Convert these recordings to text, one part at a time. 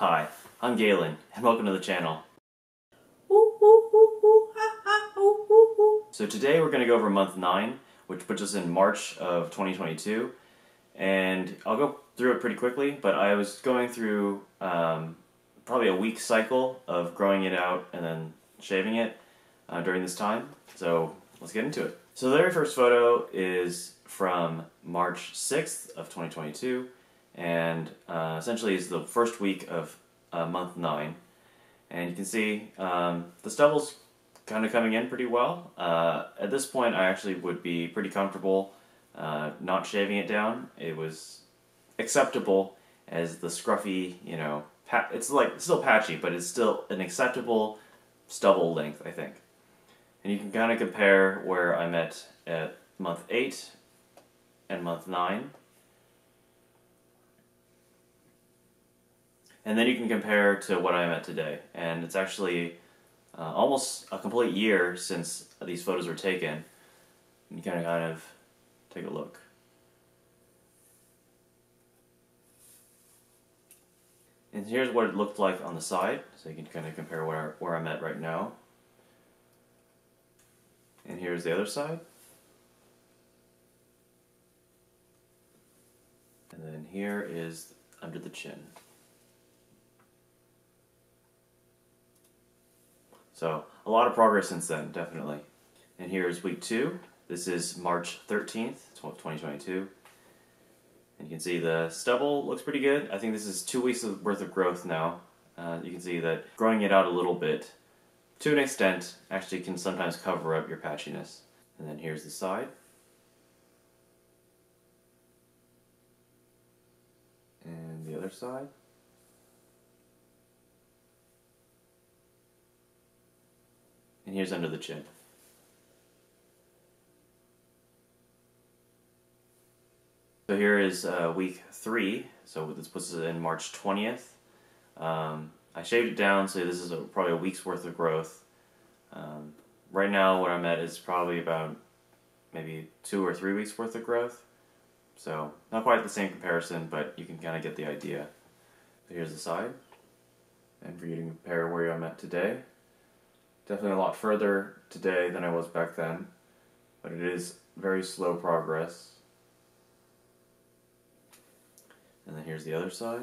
Hi, I'm Galen, and welcome to the channel. So today we're going to go over month 9, which puts us in March of 2022, and I'll go through it pretty quickly, but I was going through um, probably a week cycle of growing it out and then shaving it uh, during this time, so let's get into it. So the very first photo is from March 6th of 2022, and uh, essentially is the first week of uh, month 9. And you can see um, the stubble's kind of coming in pretty well. Uh, at this point I actually would be pretty comfortable uh, not shaving it down. It was acceptable as the scruffy, you know, it's like still patchy, but it's still an acceptable stubble length, I think. And you can kind of compare where I'm at at month 8 and month 9. And then you can compare to what I'm at today. And it's actually uh, almost a complete year since these photos were taken. And you kind of kind of take a look. And here's what it looked like on the side, so you can kind of compare where, where I'm at right now. And here's the other side. And then here is under the chin. So a lot of progress since then, definitely. And here's week two. This is March 13th, 2022. And you can see the stubble looks pretty good. I think this is two weeks worth of growth now. Uh, you can see that growing it out a little bit, to an extent, actually can sometimes cover up your patchiness. And then here's the side. And the other side. And here's under the chin. So here is uh, week three. So this puts us in March 20th. Um, I shaved it down, so this is a, probably a week's worth of growth. Um, right now, what I'm at is probably about maybe two or three weeks worth of growth. So not quite the same comparison, but you can kind of get the idea. So here's the side. And for you to compare where I'm at today. Definitely a lot further today than I was back then, but it is very slow progress. And then here's the other side.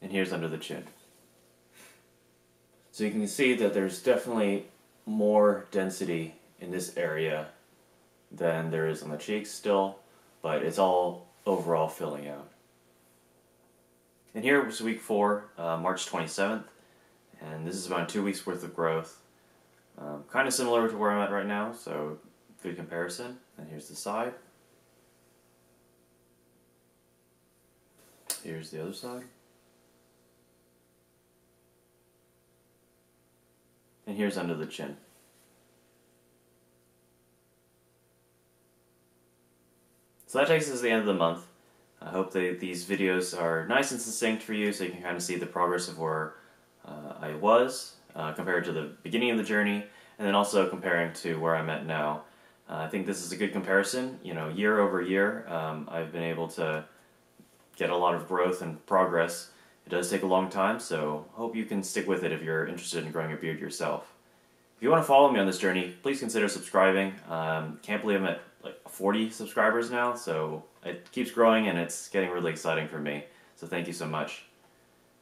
And here's under the chin. So you can see that there's definitely more density in this area than there is on the cheeks still, but it's all overall filling out. And here was week four, uh, March 27th, and this is about two weeks worth of growth. Um, kind of similar to where I'm at right now, so good comparison. And here's the side. Here's the other side. And here's under the chin. So that takes us to the end of the month. I hope that these videos are nice and succinct for you so you can kind of see the progress of where uh, I was uh, compared to the beginning of the journey and then also comparing to where I'm at now. Uh, I think this is a good comparison. You know, year over year, um, I've been able to get a lot of growth and progress. It does take a long time, so hope you can stick with it if you're interested in growing a beard yourself. If you want to follow me on this journey, please consider subscribing. Um, can't believe I'm at 40 subscribers now, so it keeps growing and it's getting really exciting for me. So thank you so much.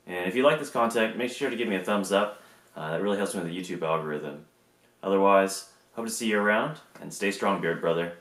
And if you like this content, make sure to give me a thumbs up. Uh, that really helps me with the YouTube algorithm. Otherwise, hope to see you around, and stay strong, Beard Brother.